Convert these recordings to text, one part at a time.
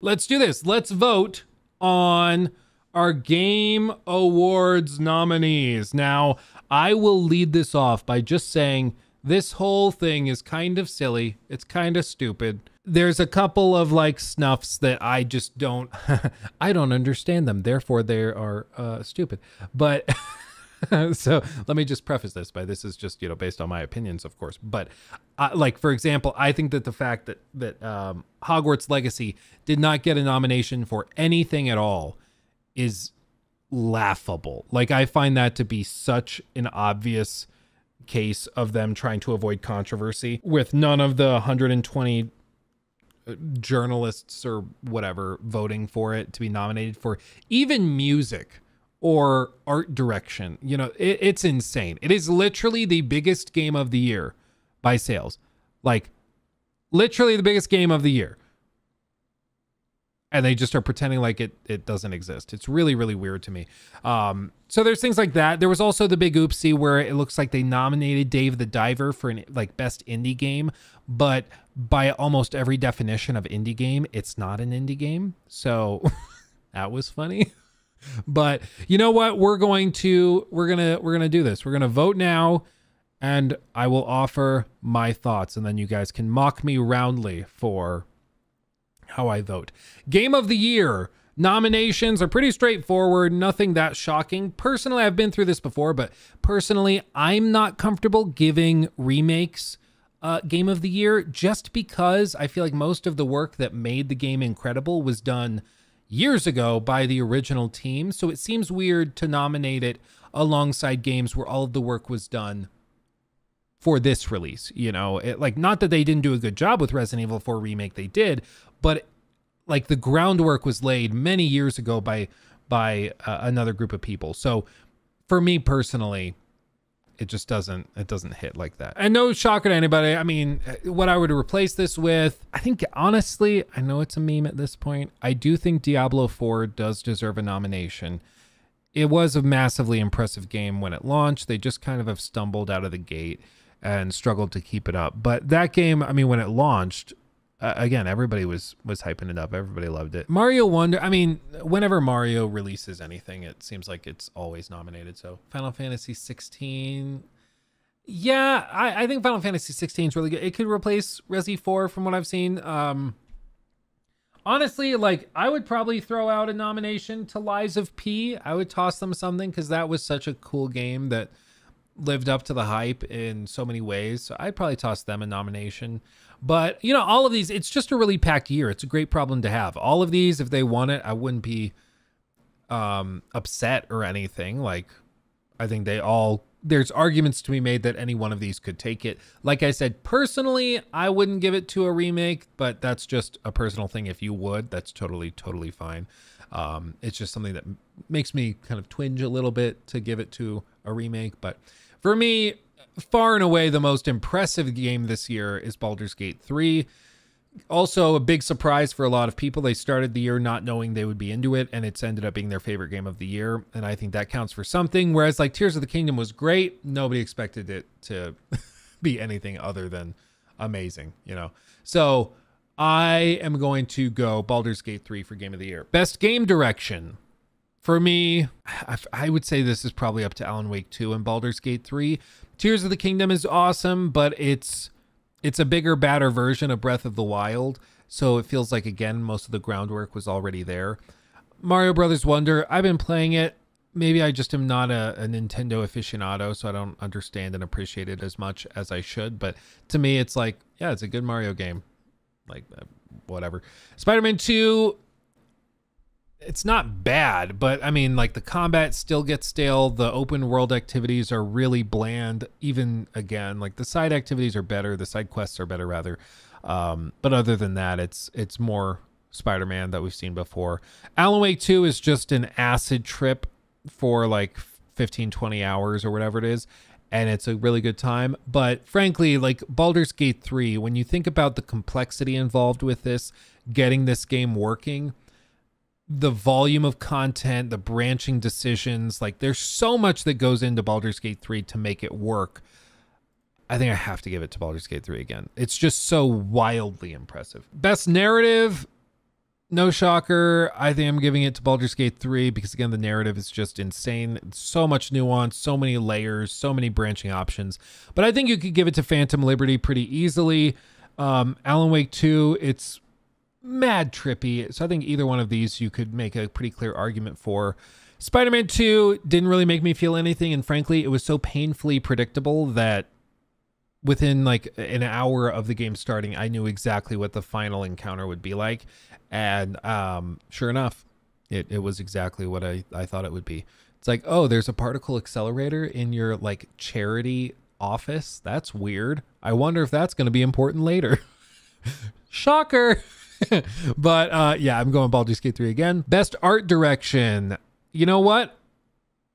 Let's do this. Let's vote on our Game Awards nominees. Now, I will lead this off by just saying this whole thing is kind of silly. It's kind of stupid. There's a couple of like snuffs that I just don't I don't understand them. Therefore they are uh, stupid. But so let me just preface this by this is just you know based on my opinions of course but uh, like for example i think that the fact that that um, hogwarts legacy did not get a nomination for anything at all is laughable. Like i find that to be such an obvious case of them trying to avoid controversy with none of the 120 uh, journalists or whatever voting for it to be nominated for. Even music or art direction. You know, it, it's insane. It is literally the biggest game of the year by sales. Like, literally the biggest game of the year. And they just are pretending like it it doesn't exist. It's really really weird to me. Um, so there's things like that. There was also the big oopsie where it looks like they nominated Dave the Diver for an like best indie game, but by almost every definition of indie game, it's not an indie game. So that was funny. but you know what? We're going to we're gonna we're gonna do this. We're gonna vote now, and I will offer my thoughts, and then you guys can mock me roundly for how I vote. Game of the year. Nominations are pretty straightforward, nothing that shocking. Personally, I've been through this before, but personally, I'm not comfortable giving remakes uh, game of the year just because I feel like most of the work that made the game incredible was done years ago by the original team. So it seems weird to nominate it alongside games where all of the work was done for this release. You know, it, like not that they didn't do a good job with Resident Evil 4 remake, they did, but like the groundwork was laid many years ago by by uh, another group of people. So for me personally, it just doesn't it doesn't hit like that. And no shocker to anybody. I mean uh, what i would replace this with i think honestly i know it's a meme at this point. I do think diablo 4 does deserve a nomination. It was a massively impressive game when it launched. They just kind of have stumbled out of the gate and struggled to keep it up. But that game i mean when it launched uh, again, everybody was was hyping it up. Everybody loved it. Mario Wonder. I mean, whenever Mario releases anything, it seems like it's always nominated. So Final Fantasy 16. Yeah, I, I think Final Fantasy 16 is really good. It could replace Resi 4 from what I've seen. Um, honestly, like I would probably throw out a nomination to Lies of P. I would toss them something because that was such a cool game that lived up to the hype in so many ways. So I'd probably toss them a nomination. But, you know, all of these, it's just a really packed year. It's a great problem to have. All of these, if they won it, I wouldn't be um, upset or anything. Like, I think they all, there's arguments to be made that any one of these could take it. Like I said, personally, I wouldn't give it to a remake, but that's just a personal thing. If you would, that's totally, totally fine. Um, it's just something that makes me kind of twinge a little bit to give it to a remake. But for me, far and away the most impressive game this year is Baldur's Gate 3. Also, a big surprise for a lot of people. They started the year not knowing they would be into it, and it's ended up being their favorite game of the year. And I think that counts for something. Whereas, like, Tears of the Kingdom was great, nobody expected it to be anything other than amazing, you know? So I am going to go Baldur's Gate 3 for Game of the Year. Best Game Direction. For me, I would say this is probably up to Alan Wake 2 and Baldur's Gate 3 Tears of the Kingdom is awesome, but it's it's a bigger, badder version of Breath of the Wild. So it feels like again most of the groundwork was already there. Mario Brothers Wonder, I've been playing it. Maybe I just am not a, a, Nintendo aficionado, so I don't understand and appreciate it as much as I should. But to me, it's like, yeah, it's a good Mario game. Like, uh, whatever. Spider Man 2, it's not bad, but I mean, like the combat still gets stale. The open world activities are really bland. Even again, like the side activities are better. The side quests are better, rather. Um, but other than that, it's it's more Spider-Man that we've seen before. Alan Wake 2 is just an acid trip for like 15, 20 hours or whatever it is. And it's a really good time. But frankly, like Baldur's Gate 3, when you think about the complexity involved with this, getting this game working, the volume of content, the branching decisions, like there's so much that goes into Baldur's Gate 3 to make it work. I think I have to give it to Baldur's Gate 3 again. It's just so wildly impressive. Best narrative, no shocker. I think I'm giving it to Baldur's Gate 3 because, again, the narrative is just insane. So much nuance, so many layers, so many branching options. But I think you could give it to Phantom Liberty pretty easily. Um, Alan Wake 2, it's mad trippy. So I think either one of these you could make a pretty clear argument for. Spider Man 2 didn't really make me feel anything. And frankly, it was so painfully predictable that within like an hour of the game starting, I knew exactly what the final encounter would be like. And um, sure enough, it, it was exactly what I, I thought it would be. It's like, oh, there's a particle accelerator in your like charity office. That's weird. I wonder if that's going to be important later. Shocker. but uh, yeah, I'm going Baldur's Gate 3 again. Best art direction. You know what?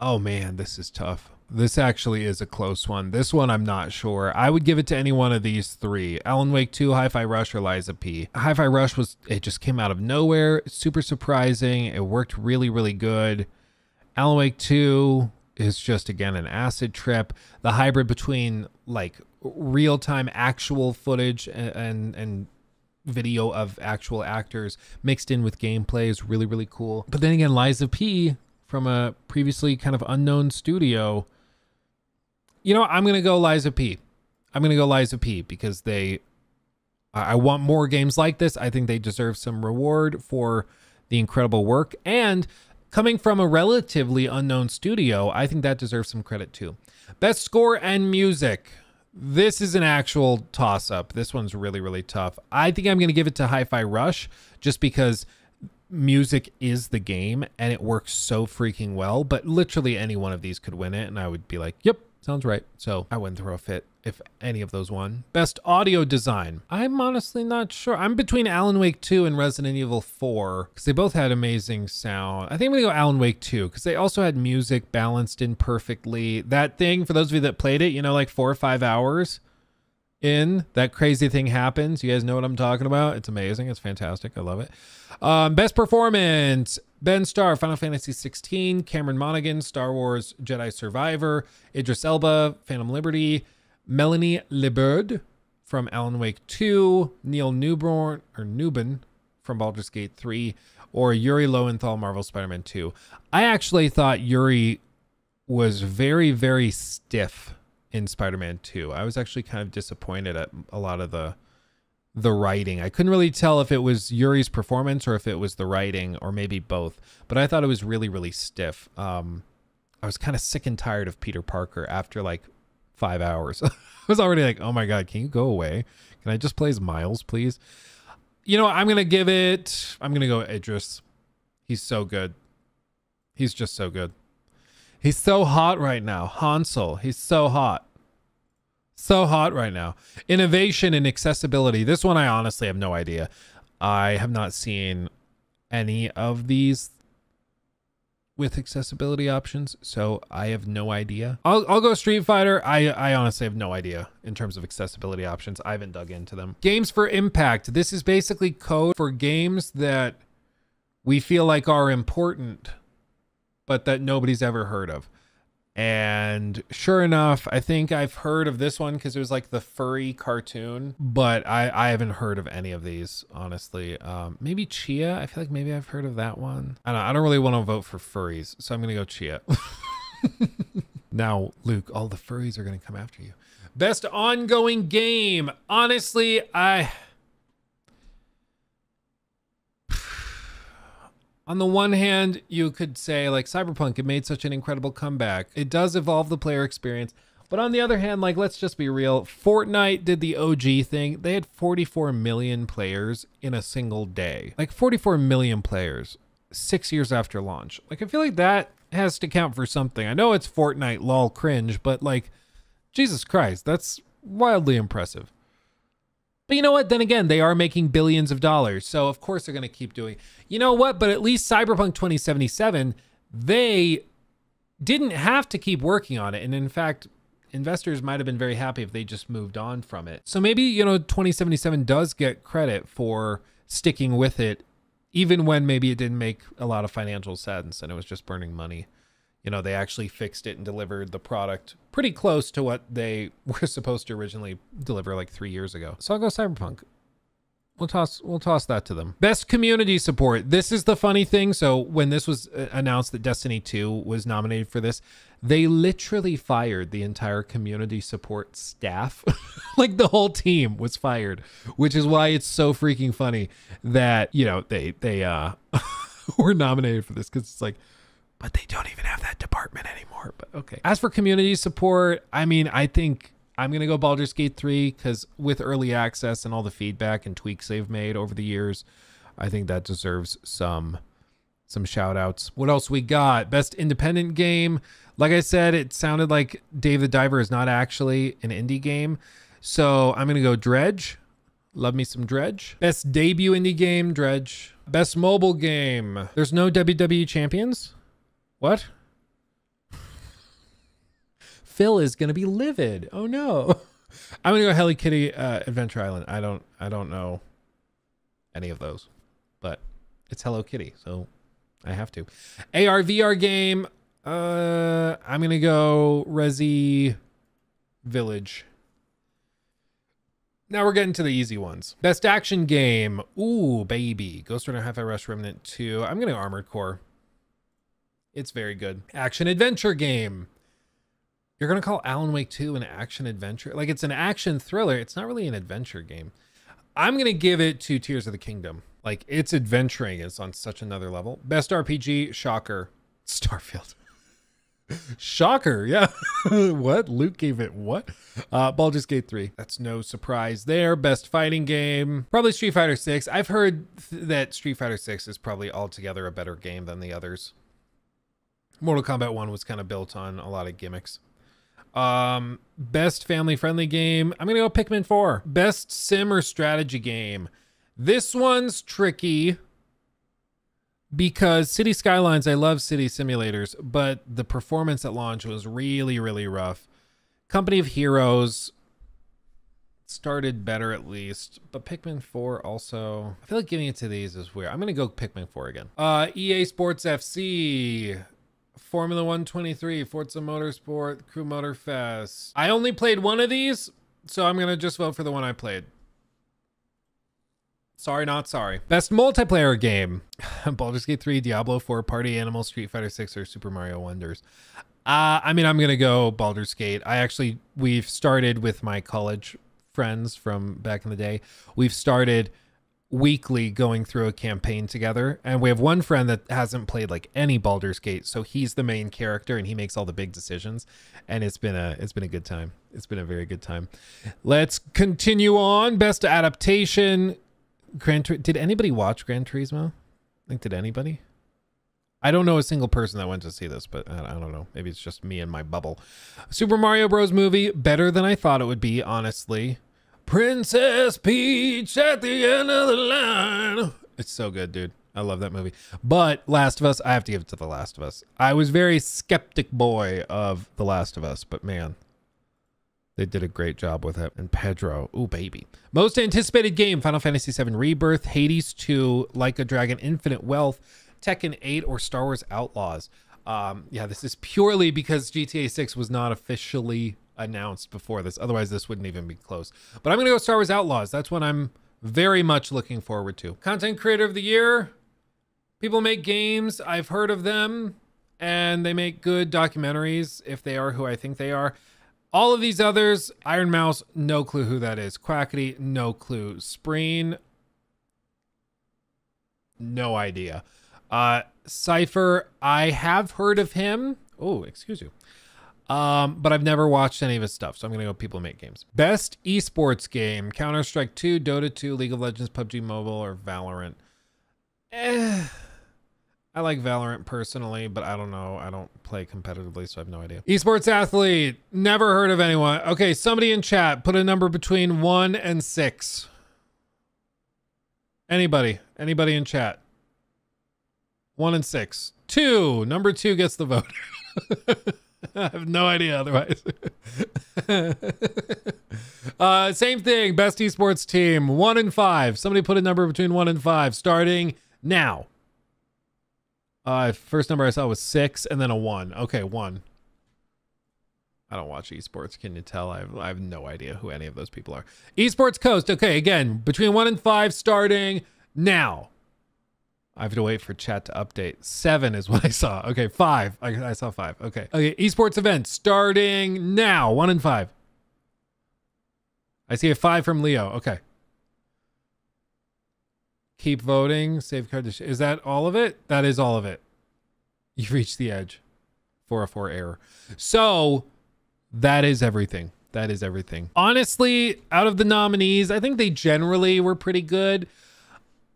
Oh man, this is tough. This actually is a close one. This one I'm not sure. I would give it to any one of these three. Alan Wake 2, Hi-Fi Rush, or Lies of P. Hi-Fi Rush was it just came out of nowhere. Super surprising. It worked really, really good. Alan Wake 2 is just again an acid trip. The hybrid between like real-time actual footage and and, and video of actual actors mixed in with gameplay is really really cool. But then again, of P from a previously kind of unknown studio. You know, I'm gonna go Lies of P. I'm gonna go Lies of P because they. I want more games like this. I think they deserve some reward for the incredible work and coming from a relatively unknown studio. I think that deserves some credit too. Best score and music. This is an actual toss up. This one's really, really tough. I think I'm going to give it to Hi Fi Rush just because music is the game and it works so freaking well. But literally any one of these could win it. And I would be like, yep, sounds right. So I wouldn't throw a fit if any of those won. Best audio design. I'm honestly not sure. I'm between Alan Wake 2 and Resident Evil 4 because they both had amazing sound. I think I'm going to go Alan Wake 2 because they also had music balanced in perfectly. That thing, for those of you that played it, you know, like four or five hours in, that crazy thing happens. You guys know what I'm talking about. It's amazing. It's fantastic. I love it. Um, best performance. Ben Starr, Final Fantasy 16, Cameron Monaghan, Star Wars Jedi Survivor, Idris Elba, Phantom Liberty, Melanie Liburd from Alan Wake 2, Neil Newborn or Newbin from Baldur's Gate 3, or Yuri Lowenthal, Marvel Spider-Man 2. I actually thought Yuri was very, very stiff in Spider-Man 2. I was actually kind of disappointed at a lot of the the writing. I couldn't really tell if it was Yuri's performance or if it was the writing or maybe both. But I thought it was really, really stiff. Um, I was kind of sick and tired of Peter Parker after like five hours. I was already like, oh my God, can you go away? Can I just play as Miles, please? You know, I'm going to give it, I'm going to go Idris. He's so good. He's just so good. He's so hot right now. Hansel, he's so hot. So hot right now. Innovation and accessibility. This one I honestly have no idea. I have not seen any of these with accessibility options, so I have no idea. I'll, I'll go Street Fighter. I, I honestly have no idea in terms of accessibility options. I haven't dug into them. Games for Impact. This is basically code for games that we feel like are important, but that nobody's ever heard of. And sure enough, I think I've heard of this one because it was like the furry cartoon, but I, I haven't heard of any of these, honestly. Um, maybe Tchia. I feel like maybe I've heard of that one. I don't, I don't really want to vote for furries, so I'm going to go Tchia. now, Luke, all the furries are going to come after you. Best ongoing game. Honestly, I on the one hand, you could say like Cyberpunk, it made such an incredible comeback. It does evolve the player experience. But on the other hand, like let's just be real, Fortnite did the OG thing. They had 44 million players in a single day. Like 44 million players 6 years after launch. Like I feel like that has to count for something. I know it's Fortnite lol cringe, but like Jesus Christ, that's wildly impressive. But you know what? Then again, they are making billions of dollars. So of course they're going to keep doing. You know what? But at least Cyberpunk 2077, they didn't have to keep working on it. And in fact, investors might have been very happy if they just moved on from it. So maybe, you know, 2077 does get credit for sticking with it even when maybe it didn't make a lot of financial sense and it was just burning money you know, they actually fixed it and delivered the product pretty close to what they were supposed to originally deliver like three years ago. So I'll go Cyberpunk. We'll toss we'll toss that to them. Best community support. This is the funny thing. So when this was uh, announced that Destiny 2 was nominated for this, they literally fired the entire community support staff. like the whole team was fired, which is why it's so freaking funny that, you know, they they uh were nominated for this cuz it's like but they don't even have that department anymore. But okay. As for community support, I mean, I think I'm going to go Baldur's Gate 3 because with early access and all the feedback and tweaks they've made over the years, I think that deserves some some shout outs. What else we got? Best independent game. Like I said, it sounded like Dave the Diver is not actually an indie game. So I'm going to go Dredge. Love me some Dredge. Best debut indie game, Dredge. Best mobile game. There's no WWE champions? What? Phil is gonna be livid. Oh no. I'm gonna go Hello Kitty uh, Adventure Island. I don't I don't know any of those, but it's Hello Kitty, so I have to. AR VR game. Uh, I'm gonna go Resi Village. Now we're getting to the easy ones. Best action game. Ooh, baby. Ghost Runner Hi-Fi Rush Remnant 2. I'm gonna go Armored Core. It's very good. Action adventure game. You're going to call Alan Wake 2 an action adventure? Like it's an action thriller. It's not really an adventure game. I'm going to give it to Tears of the Kingdom. Like it's adventuring. It's on such another level. Best RPG, Shocker, Starfield. Shocker, yeah. what? Luke gave it what? Uh, Baldur's Gate 3. That's no surprise there. Best fighting game, probably Street Fighter 6. I've heard th- that Street Fighter 6 is probably altogether a better game than the others. Mortal Kombat 1 was kind of built on a lot of gimmicks. Um, best family friendly game. I'm going to go Pikmin 4. Best sim or strategy game. This one's tricky because City Skylines, I love city simulators, but the performance at launch was really, really rough. Company of Heroes started better at least, but Pikmin 4 also. I feel like giving it to these is weird. I'm going to go Pikmin 4 again. Uh, EA Sports FC. Formula 123, Forza Motorsport, Crew Motor Motorfest. I only played one of these, so I'm going to just vote for the one I played. Sorry, not sorry. Best multiplayer game. Baldur's Gate 3, Diablo 4, Party Animal, Street Fighter 6, or Super Mario Wonders. Uh, I mean, I'm going to go Baldur's Gate. I actually, we've started with my college friends from back in the day. We've started weekly going through a campaign together. And we have one friend that hasn't played like any Baldur's Gate, so he's the main character and he makes all the big decisions. And it's been a it's been a good time. It's been a very good time. Let's continue on. Best adaptation. Tur- did anybody watch Gran Turismo? I think did anybody? I don't know a single person that went to see this, but uh, I don't know. Maybe it's just me and my bubble. Super Mario Bros. movie better than I thought it would be, honestly. Princess Peach at the end of the line. It's so good, dude. I love that movie. But Last of Us, I have to give it to The Last of Us. I was very skeptic boy of The Last of Us, but man, they did a great job with it. And Pedro, ooh baby. Most anticipated game: Final Fantasy VII Rebirth, Hades 2, Like a Dragon, Infinite Wealth, Tekken 8, or Star Wars Outlaws. Um, yeah, this is purely because GTA 6 was not officially announced before this. Otherwise, this wouldn't even be close. But I'm going to go Star Wars Outlaws. That's what I'm very much looking forward to. Content Creator of the Year. People make games. I've heard of them, and they make good documentaries if they are who I think they are. All of these others, Iron Mouse, no clue who that is. Quackity, no clue. Spreen, no idea. Uh, Cypher, I have heard of him. Oh, excuse you. Um, but I've never watched any of his stuff, so I'm gonna go people make games. Best esports game: Counter Strike 2, Dota 2, League of Legends, PUBG Mobile, or Valorant. Eh, I like Valorant personally, but I don't know. I don't play competitively, so I have no idea. Esports athlete: Never heard of anyone. Okay, somebody in chat put a number between one and six. Anybody? Anybody in chat? One and six. Two. Number two gets the vote. I have no idea otherwise. uh, same thing. Best esports team. One and five. Somebody put a number between one and five. Starting now. Uh, first number I saw was six and then a one. Okay, one. I don't watch esports. Can you tell? I have, I have no idea who any of those people are. Esports Coach. Okay, again, between one and five starting now. I have to wait for chat to update. Seven is what I saw. Okay, five. I, I saw five. Okay. Okay, esports event starting now. One and five. I see a five from Leo. Okay. Keep voting. Safeguard. The is that all of it? That is all of it. You've reached the edge. 404 error. So that is everything. That is everything. Honestly, out of the nominees, I think they generally were pretty good.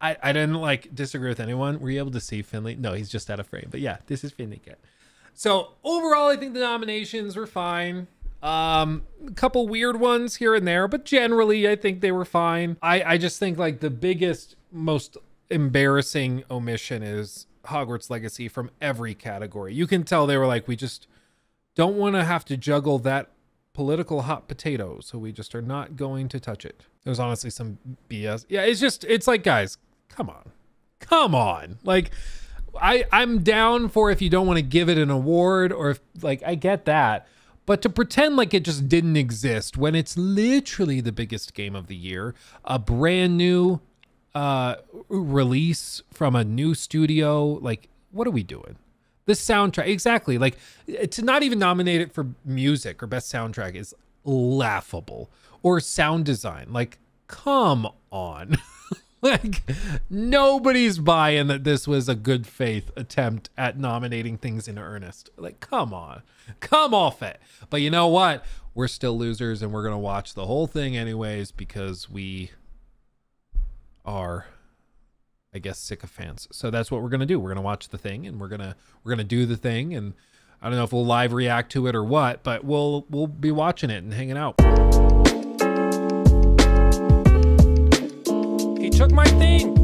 I, I didn't like disagree with anyone. Were you able to see Finley? No, he's just out of frame. But yeah, this is Finley. So overall, I think the nominations were fine. Um, a couple weird ones here and there, but generally, I think they were fine. I, I just think like the biggest, most embarrassing omission is Hogwarts Legacy from every category. You can tell they were like, we just don't want to have to juggle that political hot potato, so we just are not going to touch it. There's honestly some BS. Yeah, it's just, it's like, guys, come on, come on, like. I, I'm down for if you don't want to give it an award or if like I get that. But to pretend like it just didn't exist when it's literally the biggest game of the year, a brand new uh, release from a new studio, like, what are we doing? The soundtrack, exactly. Like, to not even nominate it for music or best soundtrack is laughable. Or sound design. Like, come on. like nobody's buying that this was a good faith attempt at nominating things in earnest. Like, come on, come off it. But you know what? We're still losers, and we're gonna watch the whole thing anyways because we are, I guess, sycophants. So that's what we're gonna do. We're gonna watch the thing, and we're gonna we're gonna do the thing, and I don't know if we'll live react to it or what, but we'll we'll be watching it and hanging out. Took my thing.